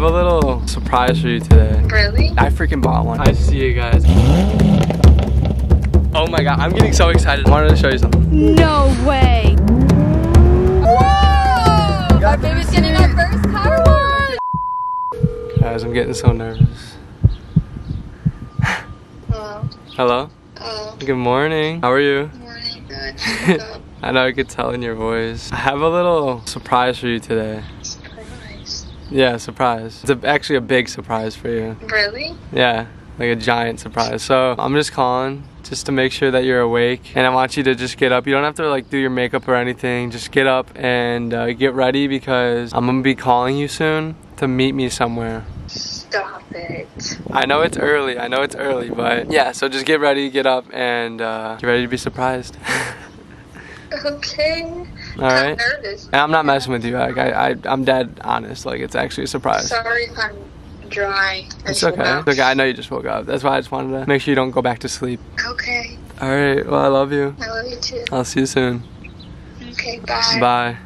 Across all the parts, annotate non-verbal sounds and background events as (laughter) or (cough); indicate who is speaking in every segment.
Speaker 1: have a little surprise for you today.
Speaker 2: Really?
Speaker 1: I freaking bought one. I see you guys. Oh my god, I'm getting so excited. I wanted to show you something.
Speaker 3: No way. Whoa! Our baby's getting our first car wash.
Speaker 1: Guys, I'm getting so nervous.
Speaker 2: Hello.
Speaker 1: Hello?
Speaker 2: Oh,
Speaker 1: Good morning. How are you?
Speaker 2: morning. Good. (laughs)
Speaker 1: I know I could tell in your voice. I have a little surprise for you today. Yeah, surprise. It's a, actually a big surprise for you.
Speaker 2: Really?
Speaker 1: Yeah, like a giant surprise. So I'm just calling just to make sure that you're awake and I want you to just get up. You don't have to like do your makeup or anything. Just get up and uh, get ready because I'm gonna be calling you soon to meet me somewhere.
Speaker 2: Stop it.
Speaker 1: I know it's early, I know it's early, but yeah, so just get ready, get up and uh, get ready to be surprised. (laughs)
Speaker 2: Okay. I'm
Speaker 1: Alright?
Speaker 2: nervous.
Speaker 1: And I'm not messing with you, like I, I, I'm dead honest, like it's actually a surprise.
Speaker 2: Sorry if I'm dry.
Speaker 1: It's okay. It's okay. I know you just woke up. That's why I just wanted to make sure you don't go back to sleep.
Speaker 2: Okay.
Speaker 1: All right. Well, I love you.
Speaker 2: I love you too.
Speaker 1: I'll see you soon.
Speaker 2: Okay, bye.
Speaker 1: Bye.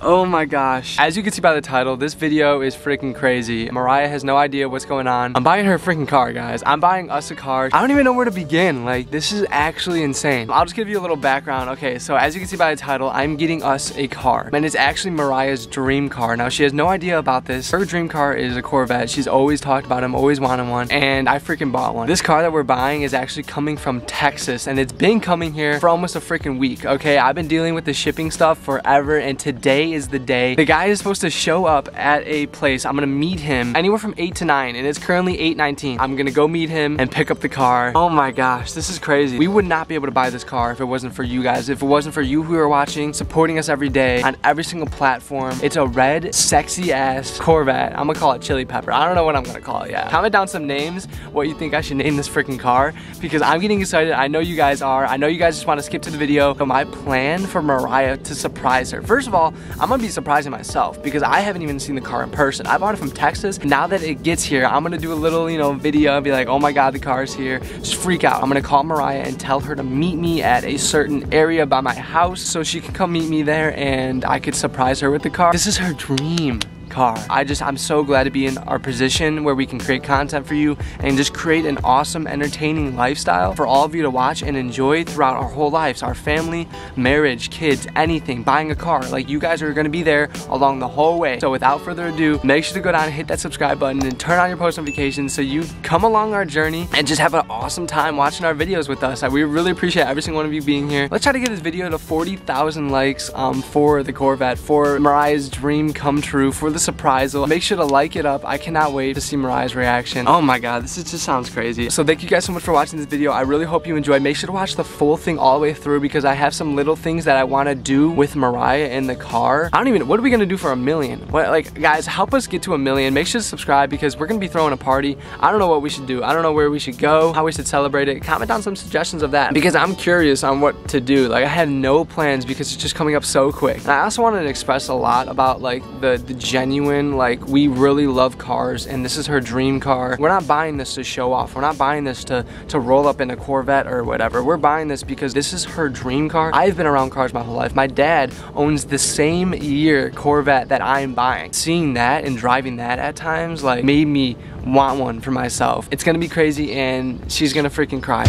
Speaker 1: Oh my gosh. As you can see by the title, this video is freaking crazy. Mariah has no idea what's going on. I'm buying her a freaking car, guys. I'm buying us a car. I don't even know where to begin. Like, this is actually insane. I'll just give you a little background. Okay, so as you can see by the title, I'm getting us a car. And it's actually Mariah's dream car. Now, she has no idea about this. Her dream car is a Corvette. She's always talked about him, always wanted one. And I freaking bought one. This car that we're buying is actually coming from Texas. And it's been coming here for almost a freaking week. Okay, I've been dealing with the shipping stuff forever. And today is the day. The guy is supposed to show up at a place. I'm gonna meet him anywhere from 8 to 9, and it's currently 8.19. I'm gonna go meet him and pick up the car. Oh my gosh, this is crazy. We would not be able to buy this car if it wasn't for you guys. If it wasn't for you who are watching, supporting us every day on every single platform. It's a red, sexy ass Corvette. I'm gonna call it Chili Pepper. I don't know what I'm gonna call it yet. Comment down some names, what you think I should name this freaking car, because I'm getting excited. I know you guys are. I know you guys just wanna skip to the video. but my plan for Mariah to surprise her. First of all, I'm gonna be surprising myself because I haven't even seen the car in person. I bought it from Texas. Now that it gets here, I'm gonna do a little, you know, video and be like, oh my God, the car's here. Just freak out. I'm gonna call Mariah and tell her to meet me at a certain area by my house so she can come meet me there and I could surprise her with the car. This is her dream car. I just, I'm so glad to be in our position where we can create content for you and just create an awesome, entertaining lifestyle for all of you to watch and enjoy throughout our whole lives, our family, marriage, kids, anything, buying a car. Like you guys are gonna be there along the whole way. So without further ado, make sure to go down and hit that subscribe button and turn on your post notifications so you come along our journey and just have an awesome time watching our videos with us. We really appreciate every single one of you being here. Let's try to get this video to 40,000 likes um, for the Corvette, for Mariah's dream come true, for the surprise. Make sure to like it up. I cannot wait to see Mariah's reaction. Oh my god, this is, just sounds crazy. So thank you guys so much for watching this video. I really hope you enjoyed. Make sure to watch the full thing all the way through because I have some little things that I want to do with Mariah in the car. I don't even, what are we going to do for a million? What, like, guys, help us get to a million. Make sure to subscribe because we're going to be throwing a party. I don't know what we should do. I don't know where we should go, how we should celebrate it. Comment down some suggestions of that because I'm curious on what to do. Like, I had no plans because it's just coming up so quick. And I also wanted to express a lot about, like, the, the genuine, like, we really love cars and this is her dream car. We're not buying this to show off. We're not buying this to, to roll up in a Corvette or whatever. We're buying this because this is her dream car. I've been around cars my whole life. My dad owns the same year Corvette that I'm buying. Seeing that and driving that at times like made me want one for myself. It's gonna be crazy and she's gonna freaking cry.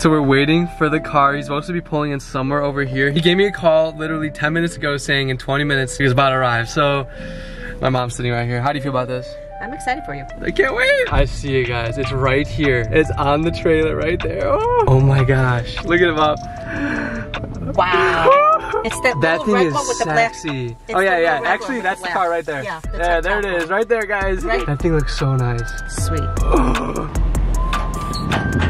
Speaker 1: So we're waiting for the car. He's supposed to be pulling in somewhere over here. He gave me a call literally 10 minutes ago saying in 20 minutes he was about to arrive. So my mom's sitting right here. How do you feel about this?
Speaker 3: I'm excited for you.
Speaker 1: I can't wait. I see you guys. It's right here. It's on the trailer right there. Oh, oh my gosh. Look at him up.
Speaker 3: Wow. (laughs) it's that,
Speaker 1: That thing
Speaker 3: red
Speaker 1: is
Speaker 3: one with the
Speaker 1: sexy.
Speaker 3: It's
Speaker 1: Oh yeah, yeah. Actually, that's the
Speaker 3: with
Speaker 1: car right there.
Speaker 3: Yeah, the
Speaker 1: yeah there it is,
Speaker 3: one.
Speaker 1: Right there, guys.
Speaker 3: Right.
Speaker 1: That thing looks so nice.
Speaker 3: Sweet. (gasps) (laughs)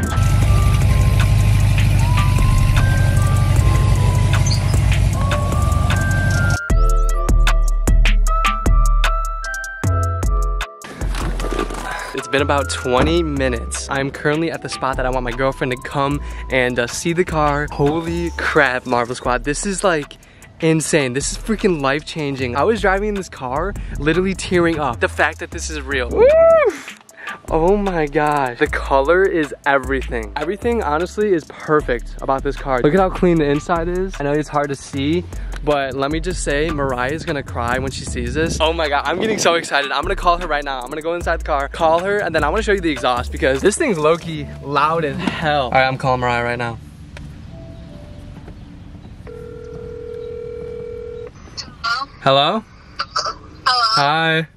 Speaker 1: been about 20 minutes. I'm currently at the spot that I want my girlfriend to come and uh, see the car. Holy crap, Marble Squad. This is like insane. This is freaking life changing. I was driving in this car, literally tearing up. The fact that this is real. Woo! Oh my gosh. The color is everything. Everything honestly is perfect about this car. Look at how clean the inside is. I know it's hard to see, but let me just say, Mariah is gonna cry when she sees this. Oh my God, I'm getting so excited. I'm gonna call her right now. I'm gonna go inside the car, call her, and then I wanna show you the exhaust because this thing's low-key loud as hell. All right, I'm calling Mariah right now. Hello?
Speaker 2: Hello.
Speaker 1: Hi.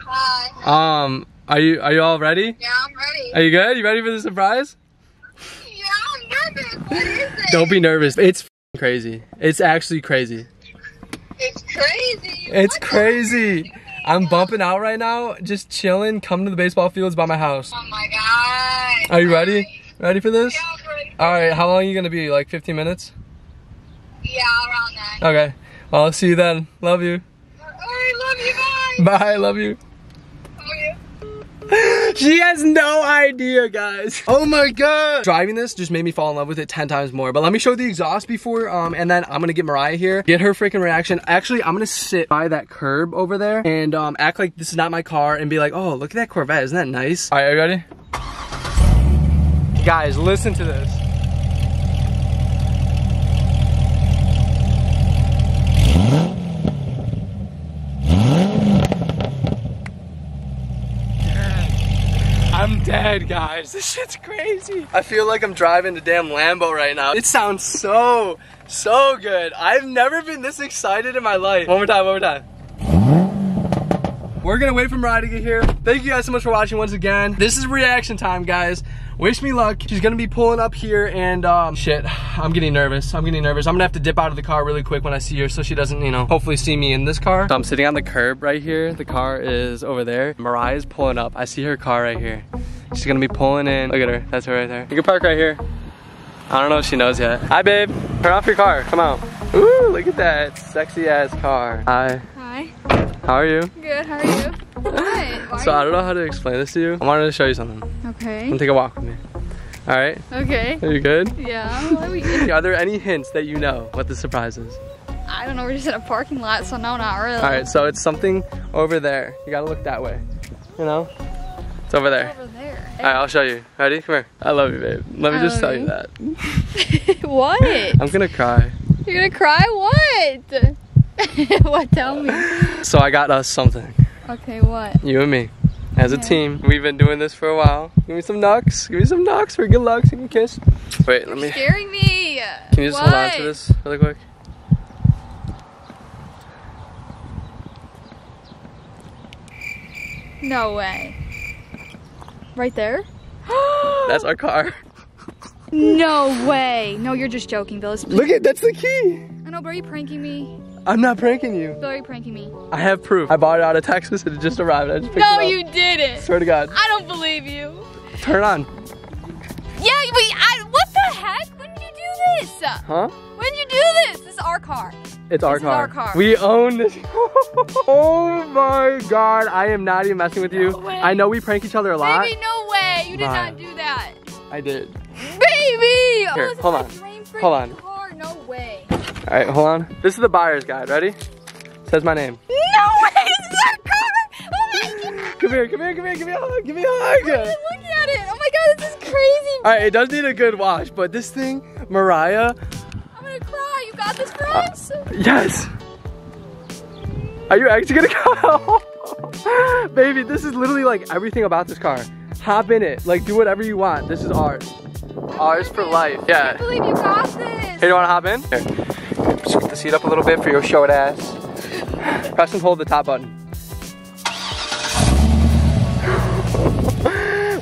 Speaker 2: Hi.
Speaker 1: Um, are you are you all ready?
Speaker 2: Yeah, I'm ready.
Speaker 1: Are you good? You ready for the surprise?
Speaker 2: Yeah, I'm nervous. What is it?
Speaker 1: Don't be nervous. It's crazy. It's actually crazy.
Speaker 2: It's crazy.
Speaker 1: It's
Speaker 2: What
Speaker 1: crazy. I'm bumping out right now, just chilling, coming to the baseball fields by my house.
Speaker 2: Oh my god.
Speaker 1: Are you ready? Ready for this?
Speaker 2: Yeah, ready.
Speaker 1: All right, how long are you gonna be? Like 15 minutes?
Speaker 2: Yeah, around that.
Speaker 1: Okay. Well, I'll see you then. Love you.
Speaker 2: I love you, bye.
Speaker 1: Bye. Love you. (laughs) She has no idea, guys. Oh my god. Driving this just made me fall in love with it 10 times more. But let me show the exhaust before, um, and then I'm gonna get Mariah here, get her freaking reaction. Actually, I'm gonna sit by that curb over there and um, act like this is not my car and be like, oh, look at that Corvette. Isn't that nice? All right, are you ready? Guys, listen to this. I'm dead, guys. This shit's crazy. I feel like I'm driving the damn Lambo right now. It sounds so, so good. I've never been this excited in my life. One more time, one more time. We're gonna wait for Mariah to get here. Thank you guys so much for watching once again. This is reaction time, guys. Wish me luck. She's gonna be pulling up here and um, shit, I'm getting nervous. I'm getting nervous. I'm gonna have to dip out of the car really quick when I see her so she doesn't, you know, hopefully see me in this car. So I'm sitting on the curb right here. The car is over there. Mariah's pulling up. I see her car right here. She's gonna be pulling in. Look at her, that's her right there. You can park right here. I don't know if she knows yet. Hi, babe. Turn off your car, come out. Ooh, look at that sexy ass car. Hi,
Speaker 3: Hi.
Speaker 1: how are you?
Speaker 3: Good. How are you? What? Why (laughs)
Speaker 1: So I don't know how to explain this to you. I wanted to show you something.
Speaker 3: Okay.
Speaker 1: Come take a walk with me. All right,
Speaker 3: Okay.
Speaker 1: are you good?
Speaker 3: Yeah. (laughs) What are?
Speaker 1: Are there any hints that you know what the surprise is?
Speaker 3: I don't know. We're just in a parking lot, so no, not really.
Speaker 1: All right, so it's something over there. You gotta look that way. You know? It's over there.
Speaker 3: Over there.
Speaker 1: All right, I'll show you. Ready? Come here. I love you, babe. Let me
Speaker 3: I
Speaker 1: just tell you
Speaker 3: you.
Speaker 1: that.
Speaker 3: Um, (laughs) what?
Speaker 1: I'm gonna cry.
Speaker 3: You're gonna cry? What? (laughs) what? Tell me.
Speaker 1: So I got us something.
Speaker 3: Okay. What?
Speaker 1: You and me. As a team, we've been doing this for a while. Give me some knocks. Give me some knocks for good luck. Me a kiss. Wait, let me.
Speaker 3: Scaring me.
Speaker 1: Can you just hold on to this really quick?
Speaker 3: No way. Right there? (gasps)
Speaker 1: That's our car.
Speaker 3: No way. No, you're just joking, Billis.
Speaker 1: Look at that's the key.
Speaker 3: I know, but are you pranking me?
Speaker 1: I'm not pranking you.
Speaker 3: Bill, are you pranking me?
Speaker 1: I have proof. I bought it out of Texas and it just arrived. I just picked
Speaker 3: No,
Speaker 1: it up.
Speaker 3: you didn't.
Speaker 1: Swear to God.
Speaker 3: I don't believe you.
Speaker 1: Turn on.
Speaker 3: Yeah, but I, what the heck? When did you do this?
Speaker 1: Huh?
Speaker 3: When did you do this? This is our car.
Speaker 1: It's our car.
Speaker 3: our car.
Speaker 1: We own this. (laughs) oh my God. I am not even messing with you.
Speaker 3: No.
Speaker 1: I know we prank each other a lot.
Speaker 3: Baby, no way. You did
Speaker 1: Right.
Speaker 3: not do that.
Speaker 1: I did.
Speaker 3: Baby!
Speaker 1: Here,
Speaker 3: oh,
Speaker 1: hold on. Hold on.
Speaker 3: Car. No way.
Speaker 1: All right, hold on. This is the buyer's guide. Ready? Says my name.
Speaker 3: No way! Our car! Oh my god!
Speaker 1: Come here, come here, come here. Give me a hug. Give me a hug.
Speaker 3: I'm looking at it! Oh my god, this is crazy!
Speaker 1: All right, it does need a good wash, but this thing, Mariah,
Speaker 3: I'm gonna cry. Got this for
Speaker 1: Uh, yes. Are you actually gonna (laughs) go? Baby, this is literally like everything about this car. Hop in it, like do whatever you want. This is ours. Ours for life. Yeah.
Speaker 3: I can't believe you got this.
Speaker 1: Hey, do you wanna hop in? Here. Scoot the seat up a little bit for your short ass. Press and hold the top button. (laughs)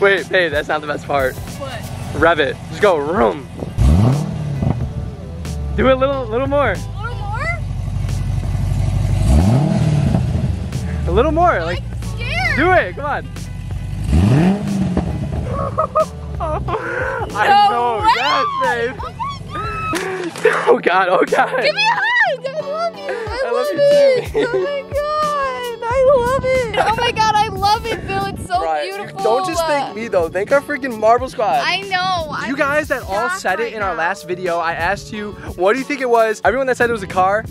Speaker 1: Wait, babe, that's not the best part.
Speaker 3: What?
Speaker 1: Rev it. Just go room. Do it a little, little more.
Speaker 3: A little more?
Speaker 1: A little more. Like,
Speaker 3: I'm scared.
Speaker 1: do it. Come on. I
Speaker 3: No
Speaker 1: know.
Speaker 3: way.
Speaker 1: Yes, babe.
Speaker 3: Oh my god.
Speaker 1: Oh God. Oh God.
Speaker 3: Give me a hug! I love you! I,
Speaker 1: I
Speaker 3: love,
Speaker 1: love you
Speaker 3: it!
Speaker 1: too.
Speaker 3: oh my god! I love it! Oh my god, I love it, Bill! It's so
Speaker 1: Right.
Speaker 3: Beautiful!
Speaker 1: don't just thank me though. Thank our freaking Marble Squad.
Speaker 3: I know!
Speaker 1: You guys that all said it in our last video, I asked you, what do you think it was? Everyone that said it was a car,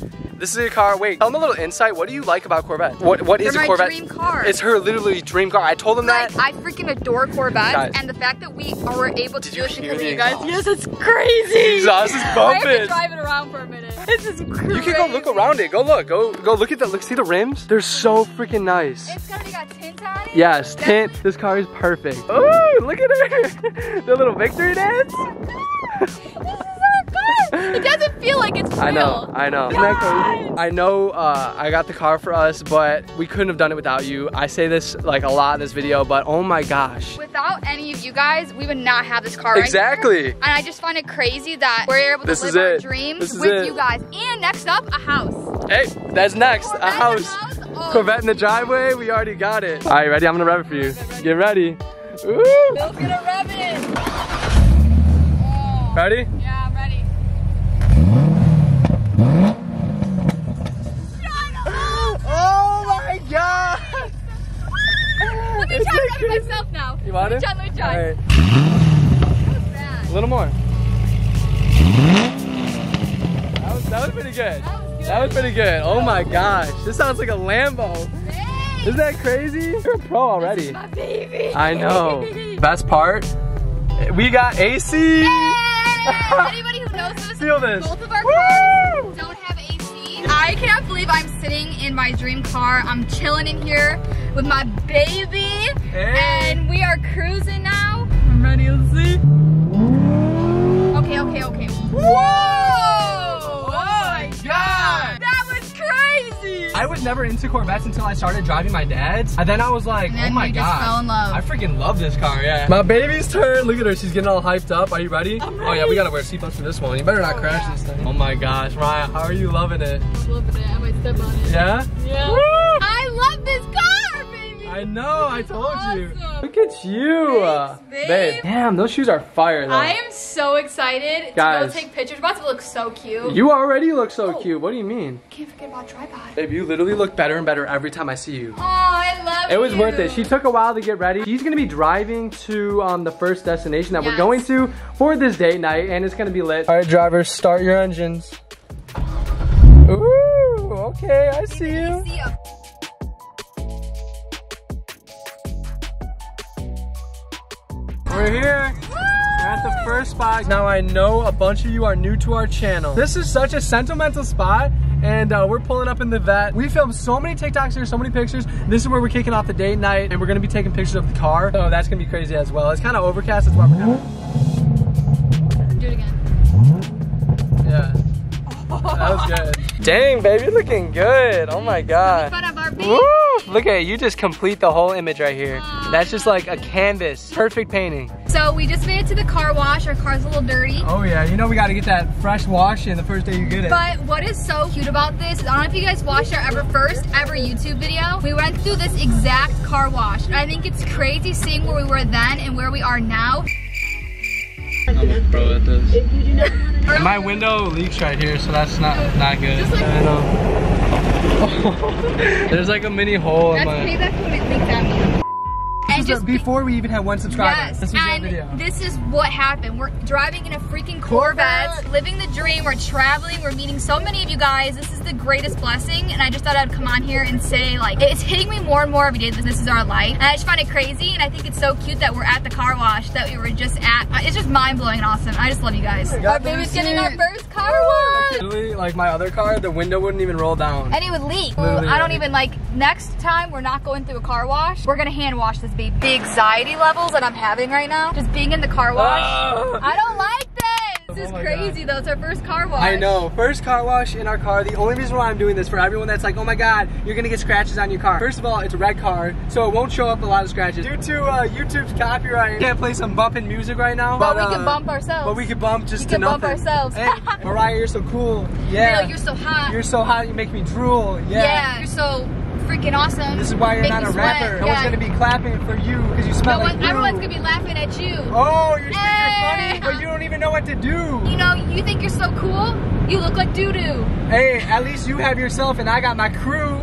Speaker 1: This is a car. Wait, tell them a little insight. What do you like about Corvette? What What is a Corvette?
Speaker 3: dream car.
Speaker 1: It's her literally dream car. I told them
Speaker 3: Like,
Speaker 1: that.
Speaker 3: I freaking adore Corvettes,
Speaker 1: Guys.
Speaker 3: and the fact that we were able to
Speaker 1: Did
Speaker 3: do it because of you guys.
Speaker 1: exhaust?
Speaker 3: Yes, it's crazy.
Speaker 1: Exhaust is
Speaker 3: I have
Speaker 1: bumping.
Speaker 3: to drive it around for a minute. This is crazy.
Speaker 1: You can go look around it. Go look. Go go look at the look. See the rims? They're so freaking nice.
Speaker 3: It's be got tint on it.
Speaker 1: Yes, tint. This car is perfect. Oh, look at her. (laughs) the little victory dance. (laughs)
Speaker 3: It doesn't feel like it's real.
Speaker 1: I know, I know. Isn't that crazy? I know uh, I got the car for us, but we couldn't have done it without you. I say this like a lot in this video, but oh my gosh.
Speaker 3: Without any of you guys, we would not have this car. right
Speaker 1: Exactly.
Speaker 3: here. And I just find it crazy that we're able to
Speaker 1: This
Speaker 3: live our dreams with
Speaker 1: it.
Speaker 3: you guys. And next up, a house.
Speaker 1: Hey, that's next.
Speaker 3: Corvette
Speaker 1: A house.
Speaker 3: house? Oh.
Speaker 1: Corvette in the driveway. We already got it. All right, ready? I'm gonna rev it for you. Get ready. Ooh.
Speaker 3: Bill's gonna rev it. Oh.
Speaker 1: Ready?
Speaker 3: Yeah, I'm ready.
Speaker 1: Oh my god!
Speaker 3: Let me
Speaker 1: It's
Speaker 3: try
Speaker 1: like
Speaker 3: it myself now.
Speaker 1: You want it?
Speaker 3: me try, let me.
Speaker 1: All right.
Speaker 3: That was bad.
Speaker 1: A little more. That was, that was pretty good.
Speaker 3: That was good.
Speaker 1: That was pretty good. Oh my gosh. This sounds like a Lambo.
Speaker 3: Hey,
Speaker 1: Isn't that crazy? You're a pro already.
Speaker 3: my baby.
Speaker 1: I know. Best part, we got AC. (laughs)
Speaker 3: Anybody who knows us,
Speaker 1: Feel this.
Speaker 3: both of I cannot believe I'm sitting in my dream car. I'm chilling in here with my baby.
Speaker 1: Hey.
Speaker 3: And we are cruising now. I'm ready, let's see. Okay, okay, okay. Whoa!
Speaker 1: I was never into Corvettes until I started driving my dad's. And then I was like, oh my
Speaker 3: you just
Speaker 1: god.
Speaker 3: fell in love.
Speaker 1: I freaking love this car, yeah. My baby's turn. Look at her. She's getting all hyped up. Are you ready? ready. Oh yeah, we gotta wear seatbelts for this one. You better not
Speaker 3: Oh,
Speaker 1: crash
Speaker 3: yeah.
Speaker 1: this thing. Oh my gosh, Ryan, how are you loving it?
Speaker 3: I'm loving it. I might step on it.
Speaker 1: Yeah?
Speaker 3: Yeah.
Speaker 1: Woo!
Speaker 3: I love this car, baby.
Speaker 1: I know, I told you. Look at you.
Speaker 3: Thanks,
Speaker 1: babe.
Speaker 3: babe.
Speaker 1: Damn, those shoes are fire though.
Speaker 3: I am so excited
Speaker 1: Guys.
Speaker 3: to go take pictures. We're about to look so cute.
Speaker 1: You already look so
Speaker 3: Oh.
Speaker 1: cute. What do you mean?
Speaker 3: Can't forget about tripod.
Speaker 1: Babe, you literally look better and better every time I see you.
Speaker 3: Oh, I love you.
Speaker 1: It was
Speaker 3: you.
Speaker 1: worth it. She took a while to get ready. She's gonna be driving to um, the first destination that we're going to for this date night, and it's gonna be lit. All right, drivers, start your engines. Ooh, okay, I see you. We're here. We're at the first spot. Now I know a bunch of you are new to our channel. This is such a sentimental spot and uh, we're pulling up in the vet. We filmed so many TikToks here, so many pictures. This is where we're kicking off the date night and we're gonna be taking pictures of the car. So that's gonna be crazy as well. It's kind of overcast, that's why we're kind
Speaker 3: Do it again.
Speaker 1: yeah. That was good. (laughs) Dang, baby, looking good. Oh my God.
Speaker 3: Fun of our baby.
Speaker 1: Woo! Look at it, you just complete the whole image right here. That's just like a canvas, perfect painting.
Speaker 3: So we just made it to the car wash. Our car's a little dirty.
Speaker 1: Oh yeah, you know we gotta get that fresh wash in the first day you get it.
Speaker 3: But what is so cute about this is I don't know if you guys watched our ever first ever YouTube video. We went through this exact car wash. And I think it's crazy seeing where we were then and where we are now.
Speaker 1: I'm a pro at this. My window leaks right here, so that's not not good.
Speaker 3: Just like-
Speaker 1: I know. (laughs) There's like a mini hole in
Speaker 3: That's
Speaker 1: my.
Speaker 3: maybe that's what it leaked at me. And
Speaker 1: This was
Speaker 3: just
Speaker 1: before we even had one subscriber.
Speaker 3: Yes,
Speaker 1: This was
Speaker 3: and
Speaker 1: video.
Speaker 3: this is what happened. We're driving in a freaking Corvette,
Speaker 1: Corvette.
Speaker 3: living the dream. We're traveling. We're meeting so many of you guys. This is the greatest blessing, and I just thought I'd come on here and say, like, it's hitting me more and more every day that this is our life. And I just find it crazy, and I think it's so cute that we're at the car wash that we were just at. It's just mind blowing and awesome. I just love you guys.
Speaker 1: got
Speaker 3: Our baby's getting our first car wash.
Speaker 1: Literally, like my other car, the window wouldn't even roll down.
Speaker 3: And it would leak.
Speaker 1: Literally,
Speaker 3: I don't even like, next time we're not going through a car wash, we're gonna hand wash this baby. The anxiety levels that I'm having right now, just being in the car wash.
Speaker 1: Ah.
Speaker 3: I don't like this.
Speaker 1: Oh
Speaker 3: is
Speaker 1: my
Speaker 3: crazy though. It's our first car wash.
Speaker 1: I know. First car wash in our car. The only reason why I'm doing this for everyone that's like, oh my god, you're gonna get scratches on your car. First of all, it's a red car, so it won't show up a lot of scratches. Due to uh, YouTube's copyright, can't play some bumping music right now.
Speaker 3: But we
Speaker 1: uh,
Speaker 3: can bump ourselves.
Speaker 1: But we can bump just
Speaker 3: We
Speaker 1: to
Speaker 3: can bump
Speaker 1: nothing.
Speaker 3: ourselves.
Speaker 1: Hey, (laughs) Mariah, you're so cool. Yeah.
Speaker 3: you're so hot.
Speaker 1: You're so hot, you make me drool.
Speaker 3: yeah.
Speaker 1: Yeah.
Speaker 3: You're so freaking awesome.
Speaker 1: This is why you're
Speaker 3: Make
Speaker 1: not a rapper. No
Speaker 3: yeah.
Speaker 1: one's gonna be clapping for you because you smell
Speaker 3: No
Speaker 1: like
Speaker 3: one, everyone's gonna be laughing at you.
Speaker 1: Oh, you're,
Speaker 3: Hey.
Speaker 1: you're funny, but you don't even know what to do.
Speaker 3: You know, you think you're so cool? You look like doo doo.
Speaker 1: Hey, at least you have yourself and I got my crew.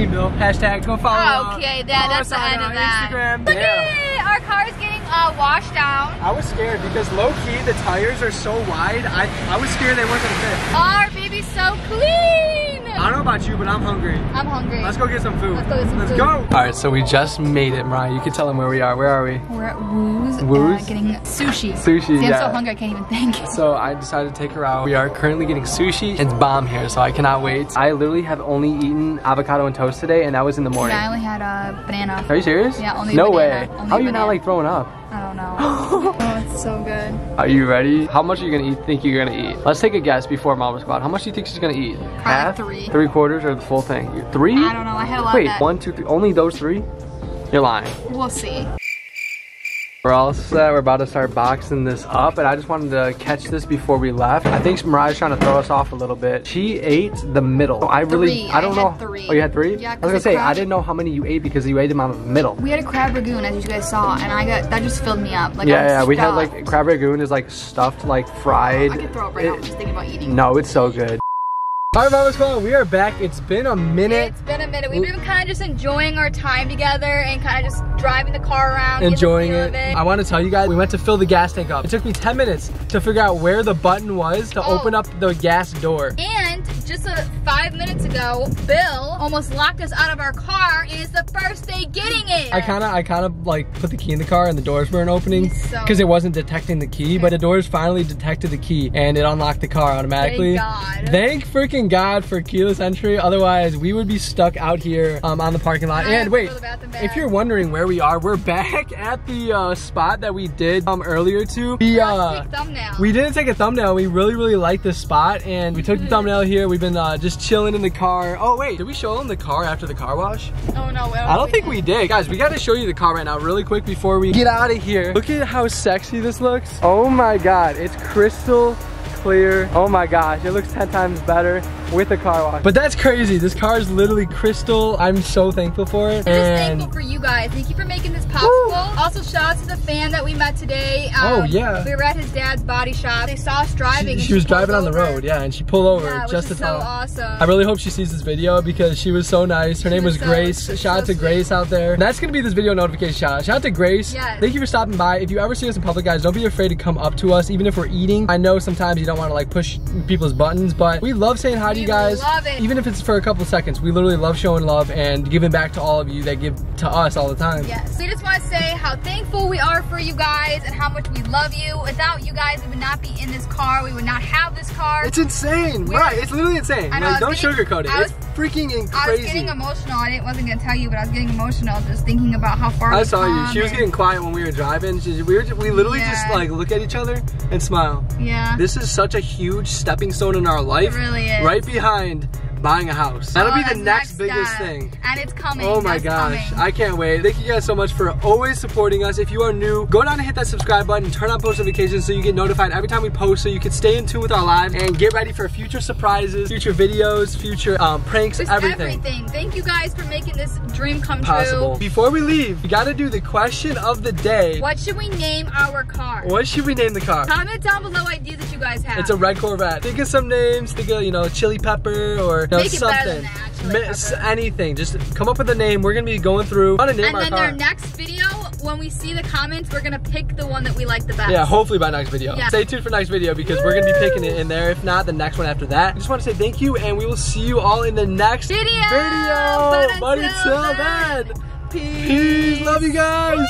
Speaker 1: Bill, hashtag go follow. uh,
Speaker 3: Okay, that,
Speaker 1: follow
Speaker 3: that's the end
Speaker 1: uh,
Speaker 3: of that.
Speaker 1: Instagram.
Speaker 3: Look
Speaker 1: Yeah.
Speaker 3: at it. Our car's getting uh, washed down.
Speaker 1: I was scared because low key the tires are so wide. I I was scared they weren't gonna fit.
Speaker 3: Our baby so clean.
Speaker 1: I don't know about you, but I'm hungry.
Speaker 3: I'm hungry.
Speaker 1: Let's go get some food.
Speaker 3: Let's go get some
Speaker 1: Let's
Speaker 3: food.
Speaker 1: go. All right, so we just made it, Mariah. You can tell them where we are. Where are we?
Speaker 3: We're at Woo's,
Speaker 1: Woo's?
Speaker 3: Uh, getting sushi.
Speaker 1: Sushi,
Speaker 3: See, I'm
Speaker 1: yeah.
Speaker 3: so hungry I can't even think. (laughs)
Speaker 1: So I decided to take her out. We are currently getting sushi. It's bomb here, so I cannot wait. I literally have only eaten avocado and toast today, and that was in the morning.
Speaker 3: Yeah, I only had a banana.
Speaker 1: Are you serious?
Speaker 3: Yeah, only
Speaker 1: No
Speaker 3: banana.
Speaker 1: way.
Speaker 3: Only
Speaker 1: How are you
Speaker 3: banana.
Speaker 1: not like throwing up?
Speaker 3: I don't know. (gasps) (gasps) so good.
Speaker 1: Are you ready? How much are you gonna eat? Think you're gonna eat? Let's take a guess before Mama Squad. How much do you think she's gonna eat? Half,
Speaker 3: three.
Speaker 1: three quarters, or the full thing? Three?
Speaker 3: I don't know. I had a lot
Speaker 1: Wait, one, two, three. Only those three? You're lying.
Speaker 3: We'll see.
Speaker 1: We're all set. We're about to start boxing this up, and I just wanted to catch this before we left. I think Mariah's trying to throw us off a little bit. She ate the middle. I really,
Speaker 3: Three.
Speaker 1: I don't
Speaker 3: I
Speaker 1: know.
Speaker 3: three.
Speaker 1: Oh, you had three?
Speaker 3: Yeah,
Speaker 1: I was gonna say I didn't know how many you ate because you ate them out of the middle.
Speaker 3: We had a crab ragoon, as you guys saw, and I got that just filled me up. Like I
Speaker 1: yeah,
Speaker 3: was
Speaker 1: yeah. We had like crab ragoon is like stuffed, like fried.
Speaker 3: I could throw up right now.
Speaker 1: It-
Speaker 3: Just thinking about eating.
Speaker 1: no, it's so good. All right, Mama Squad, we are back. It's been a minute.
Speaker 3: It's been a minute. We've been kind of just enjoying our time together and kind of just driving the car around,
Speaker 1: enjoying it.
Speaker 3: it.
Speaker 1: I want to tell you guys, we went to fill the gas tank up. It took me 10 minutes to figure out where the button was to
Speaker 3: Oh.
Speaker 1: open up the gas door.
Speaker 3: And just a, five minutes ago, Bill almost locked us out of our car. And it's the first day getting it.
Speaker 1: I kind of, I kind of like put the key in the car and the doors weren't opening
Speaker 3: So-
Speaker 1: because it wasn't detecting the key, but the doors finally detected the key and it unlocked the car automatically.
Speaker 3: Thank God.
Speaker 1: Thank freaking God for keyless entry. Otherwise, we would be stuck out here um, on the parking lot.
Speaker 3: I
Speaker 1: And wait,
Speaker 3: go to the bathroom back.
Speaker 1: if you're wondering where we are, we're back at the uh, spot that we did um, earlier to. The, uh, we didn't take a thumbnail. We really, really liked this spot, and we took the thumbnail here. We've been uh, just chilling in the car. Oh wait, did we show them the car after the car wash?
Speaker 3: oh no,
Speaker 1: I don't think we did. Guys, we gotta show you the car right now really quick before we get out of here. Look at how sexy this looks. Oh my God, it's crystal clear. Oh my gosh, it looks 10 times better with the car wash. But that's crazy. This car is literally crystal. I'm so thankful for it.
Speaker 3: I'm just
Speaker 1: And
Speaker 3: thankful for you guys. Thank you for making this possible. Also, shout out to the fan that we met today. Um,
Speaker 1: Oh, yeah.
Speaker 3: We were at his dad's body shop. They saw us driving.
Speaker 1: she,
Speaker 3: and
Speaker 1: she was
Speaker 3: pulled
Speaker 1: driving on the road, yeah, and she pulled over
Speaker 3: Yeah, which
Speaker 1: just
Speaker 3: is
Speaker 1: to
Speaker 3: so
Speaker 1: talk.
Speaker 3: awesome.
Speaker 1: I really hope she sees this video because she was so nice. Her
Speaker 3: She
Speaker 1: name was,
Speaker 3: was so-
Speaker 1: Grace.
Speaker 3: so
Speaker 1: Shout out to
Speaker 3: sweet.
Speaker 1: Grace out there. That's gonna be this video notification shout out. Shout out to Grace.
Speaker 3: Yes.
Speaker 1: Thank you for stopping by. If you ever see us in public, guys, don't be afraid to come up to us, even if we're eating. I know sometimes you don't want to like push people's buttons, but we love saying hi to you guys.
Speaker 3: love it.
Speaker 1: Even if it's for a couple seconds. We literally love showing love and giving back to all of you that give to us all the time.
Speaker 3: Yes. We just want to say how thankful we are for you guys and how much we love you. Without you guys, we would not be in this car. We would not have this car.
Speaker 1: It's insane,
Speaker 3: We're-
Speaker 1: right? It's literally insane. Like, don't
Speaker 3: getting-
Speaker 1: sugarcoat it.
Speaker 3: I
Speaker 1: it's
Speaker 3: was-
Speaker 1: freaking in-
Speaker 3: I was getting emotional. I didn't, wasn't gonna tell you, but I was getting emotional just thinking about how far
Speaker 1: I saw you. She was getting quiet when we were driving. She, we were, we literally just like look at each other and smile.
Speaker 3: Yeah.
Speaker 1: This is such a huge stepping stone in our life.
Speaker 3: It really is.
Speaker 1: Right behind buying a house. That'll
Speaker 3: Oh,
Speaker 1: be the
Speaker 3: that's
Speaker 1: next biggest
Speaker 3: step.
Speaker 1: thing.
Speaker 3: And it's coming.
Speaker 1: Oh my
Speaker 3: That's
Speaker 1: gosh,
Speaker 3: coming.
Speaker 1: I can't wait. Thank you guys so much for always supporting us. If you are new, go down and hit that subscribe button turn on post notifications so you get notified every time we post so you can stay in tune with our lives and get ready for future surprises, future videos, future um, pranks,
Speaker 3: Just
Speaker 1: everything.
Speaker 3: Thank you guys for making this dream come
Speaker 1: Possible.
Speaker 3: true.
Speaker 1: Before we leave, we gotta do the question of the day.
Speaker 3: What should we name our car?
Speaker 1: What should we name the car?
Speaker 3: Comment down below ideas that you guys have.
Speaker 1: It's a red Corvette. Think of some names. Think of, you know, chili pepper or know,
Speaker 3: Make
Speaker 1: something. Miss anything. Just come up with a name. We're gonna be going through. How to name
Speaker 3: and then
Speaker 1: car.
Speaker 3: our next video, when we see the comments, we're gonna pick the one that we like the best.
Speaker 1: yeah, hopefully by next video.
Speaker 3: Yeah.
Speaker 1: Stay tuned for next video because we're gonna be picking it in there. If not, the next one after that. I just want to say thank you, and we will see you all in the next
Speaker 3: Video.
Speaker 1: video.
Speaker 3: But
Speaker 1: But
Speaker 3: until
Speaker 1: until
Speaker 3: then,
Speaker 1: then, peace. Love you guys.